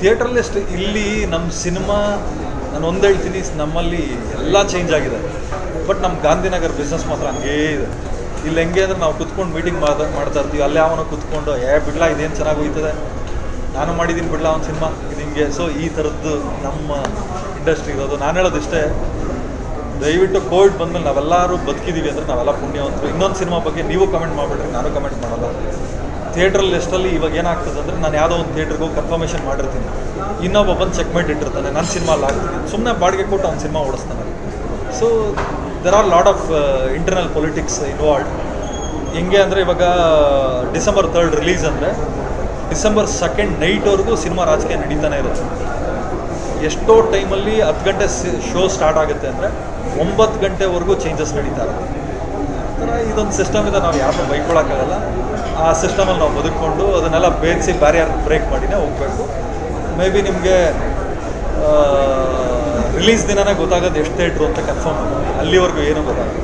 ಥಿಯೇಟ್ರಲ್ಲಿ ಎಷ್ಟು ಇಲ್ಲಿ ನಮ್ಮ ಸಿನಿಮಾ, ನಾನು ಒಂದು ಹೇಳ್ತೀನಿ, ನಮ್ಮಲ್ಲಿ ಎಲ್ಲ ಚೇಂಜ್ ಆಗಿದೆ. ಬಟ್ ನಮ್ಮ ಗಾಂಧಿನಗರ್ ಬಿಸ್ನೆಸ್ ಮಾತ್ರ ಹಂಗೇ ಇದೆ. ಇಲ್ಲಿ ಹೆಂಗೆ ಅಂದರೆ ನಾವು ಕುತ್ಕೊಂಡು ಮೀಟಿಂಗ್ ಮಾಡ, ಮಾಡ್ತಾ ಇರ್ತೀವಿ. ಅಲ್ಲೇ ಅವನು ಕುತ್ಕೊಂಡು, ಏ ಬಿಡ್ಲಾ, ಇದೇನು ಚೆನ್ನಾಗಿ ಹೋಯ್ತದೆ? ನಾನು ಮಾಡಿದ್ದೀನಿ ಬಿಡ್ಲಾ ಒಂದು ಸಿನಿಮಾ. ಹಿಂಗೆ ಸೊ ಈ ಥರದ್ದು ನಮ್ಮ ಇಂಡಸ್ಟ್ರಿ ಇರೋದು. ನಾನು ಹೇಳೋದಿಷ್ಟೇ, ದಯವಿಟ್ಟು ಕೋವಿಡ್ ಬಂದಮೇಲೆ ನಾವೆಲ್ಲರೂ ಬದುಕಿದ್ದೀವಿ ಅಂದರೆ ನಾವೆಲ್ಲ ಪುಣ್ಯವಂತರು. ಇನ್ನೊಂದು ಸಿನಿಮಾ ಬಗ್ಗೆ ನೀವು ಕಮೆಂಟ್ ಮಾಡಿಬಿಟ್ರೆ ನಾನು ಕಮೆಂಟ್ ಮಾಡಲ್ಲ. ಥಿಯೇಟ್ರಲ್ಲಿ ಲಿಸ್ಟಲ್ಲಿ ಇವಾಗ ಏನಾಗ್ತದೆ ಅಂದರೆ ನಾನು ಯಾವುದೋ ಒಂದು ಥಿಯೇಟ್ರಿಗೆ ಕನ್ಫರ್ಮೇಷನ್ ಮಾಡಿರ್ತೀನಿ. ಇನ್ನೊಬ್ಬ ಬಂದು ಚೆಕ್ಮೇಟ್ ಇಟ್ಟಿರ್ತಾನೆ ನನ್ನ ಸಿನಿಮಾ ಅಲ್ಲಿ ಆಗ್ತೀನಿ ಸುಮ್ಮನೆ ಬಾಡಿಗೆ ಕೊಟ್ಟು ಅವ್ನು cinema ಓಡಿಸ್ತಾನೆ. So there are lot of internal politics involve ಹೆಂಗೆ ಅಂದರೆ ಇವಾಗ, ಡಿಸೆಂಬರ್ ತರ್ಡ್ ರಿಲೀಸ್ ಅಂದರೆ ಡಿಸೆಂಬರ್ ಸೆಕೆಂಡ್ ನೈಟ್ವರೆಗೂ ಸಿನಿಮಾ ರಾಜಕೀಯ ನಡೀತಾನೆ ಇರುತ್ತೆ. ಎಷ್ಟೋ ಟೈಮಲ್ಲಿ ಹತ್ತು ಗಂಟೆ ಶೋ ಸ್ಟಾರ್ಟ್ ಆಗುತ್ತೆ ಅಂದರೆ ಒಂಬತ್ತು ಗಂಟೆವರೆಗೂ ಚೇಂಜಸ್ ನಡೀತಾ ಇರುತ್ತೆ. ಇದೊಂದು ಸಿಸ್ಟಮ್ ಇದೆ, ನಾವು ಯಾರನ್ನೂ ಬೈಕೊಳಕ್ಕಾಗಲ್ಲ ಆ ಸಿಸ್ಟಮಲ್ಲಿ ನಾವು ಬದುಕೊಂಡು ಅದನ್ನೆಲ್ಲ ಬೇಯಿಸಿ ಬ್ಯಾರಿಯರ್ ಬ್ರೇಕ್ ಮಾಡಿನೇ ಹೋಗಬೇಕು. ಮೇ ಬಿ ನಿಮಗೆ ರಿಲೀಸ್ ದಿನನೇ ಗೊತ್ತಾಗೋದು ಎಷ್ಟು ಇಟ್ರು ಅಂತ ಕನ್ಫರ್ಮ್ ಅಲ್ಲಿವರೆಗೂ ಏನೂ ಗೊತ್ತಾಗಲ್ಲ.